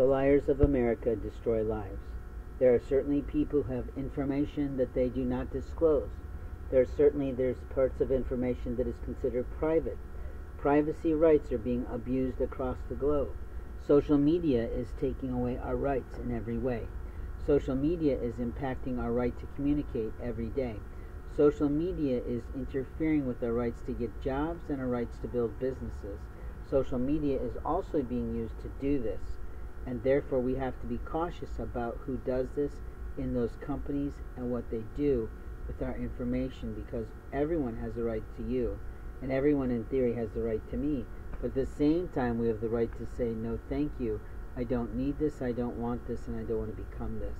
The liars of America destroy lives. There are certainly people who have information that they do not disclose. There are certainly there's parts of information that is considered private. Privacy rights are being abused across the globe. Social media is taking away our rights in every way. Social media is impacting our right to communicate every day. Social media is interfering with our rights to get jobs and our rights to build businesses. Social media is also being used to do this, and therefore we have to be cautious about who does this in those companies and what they do with our information because everyone has a right to you, and everyone in theory has the right to me. But at the same time, we have the right to say, no, thank you. I don't need this, I don't want this, and I don't want to become this.